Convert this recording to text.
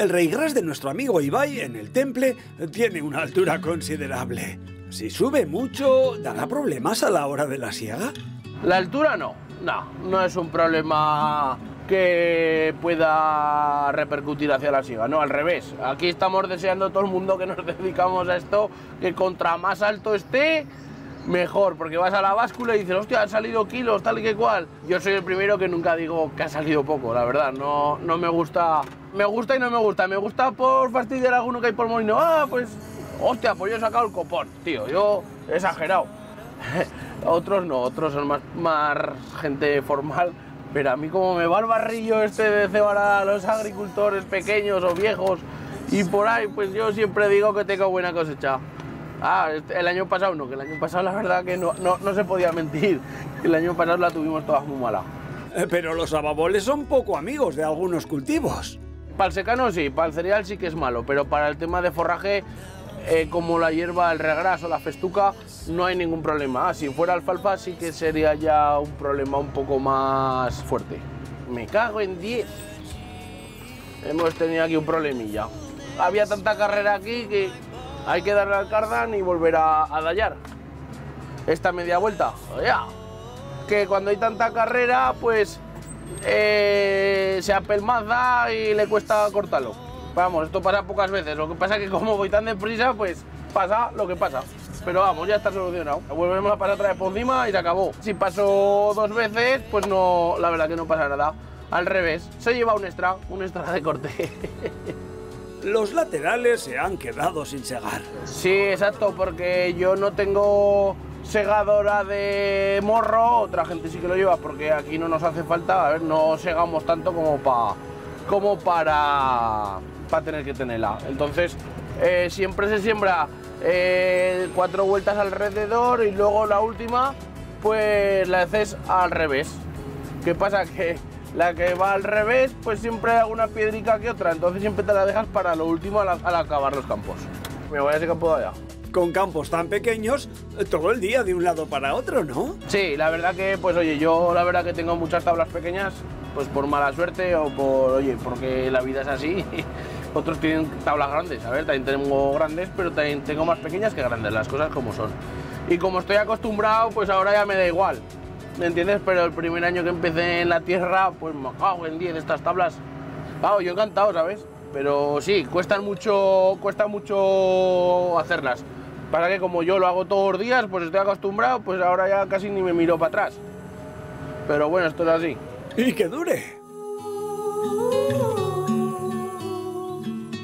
El reigras de nuestro amigo Ibai en el temple tiene una altura considerable. Si sube mucho, ¿dará problemas a la hora de la siega? La altura no, no, no es un problema que pueda repercutir hacia la siega, no, al revés. Aquí estamos deseando todo el mundo que nos dedicamos a esto, que contra más alto esté, mejor, porque vas a la báscula y dices, hostia, han salido kilos, tal y que cual. Yo soy el primero que nunca digo que ha salido poco, la verdad, no, no me gusta, me gusta y no me gusta, me gusta por fastidiar a alguno que hay por molino, ah, pues, hostia, pues yo he sacado el copón, tío, yo he exagerado. otros no, otros son más, más gente formal, pero a mí como me va el barrillo este de cebar a los agricultores pequeños o viejos y por ahí, pues yo siempre digo que tengo buena cosecha. Ah, este, el año pasado no, que el año pasado la verdad que no, no, se podía mentir. El año pasado la tuvimos todas muy mala. Eh, pero los ababoles son poco amigos de algunos cultivos. Para el secano sí, para el cereal sí que es malo, pero para el tema de forraje, eh, como la hierba, el regras o la festuca, no hay ningún problema. Ah, si fuera alfalfa sí que sería ya un problema un poco más fuerte. Me cago en 10. Hemos tenido aquí un problemilla. Había tanta carrera aquí que hay que darle al cardan y volver a, dallar. Esta media vuelta, ya. Que cuando hay tanta carrera, pues eh, se apelmaza y le cuesta cortarlo. Vamos, esto pasa pocas veces. Lo que pasa que como voy tan deprisa, pues pasa lo que pasa. Pero vamos, ya está solucionado. Volvemos a pasar otra vez por encima y se acabó. Si paso dos veces, pues no, la verdad que no pasa nada. Al revés, se lleva un extra, un extra de corte. los laterales se han quedado sin segar. Sí, exacto, porque yo no tengo segadora de morro, otra gente sí que lo lleva porque aquí no nos hace falta, a ver, no segamos tanto como, pa, como para, para tener que tenerla. Entonces, eh, siempre se siembra eh, cuatro vueltas alrededor y luego la última, pues la haces al revés. ¿Qué pasa? Que la que va al revés, pues siempre hay alguna piedrica que otra, entonces siempre te la dejas para lo último al, acabar los campos. Me voy a ese campo de allá. Con campos tan pequeños, todo el día de un lado para otro, ¿no? Sí, la verdad que, pues oye, yo la verdad que tengo muchas tablas pequeñas, pues por mala suerte o por, oye, porque la vida es así. Otros tienen tablas grandes, a ver, también tengo grandes, pero también tengo más pequeñas que grandes, las cosas como son. Y como estoy acostumbrado, pues ahora ya me da igual. ¿Me entiendes? Pero el primer año que empecé en la tierra, pues me cago en 10 estas tablas. Claro, yo encantado, ¿sabes? Pero sí, cuestan mucho, cuesta mucho hacerlas. Para que como yo lo hago todos los días, pues estoy acostumbrado, pues ahora ya casi ni me miro para atrás. Pero bueno, esto es así. Y que dure.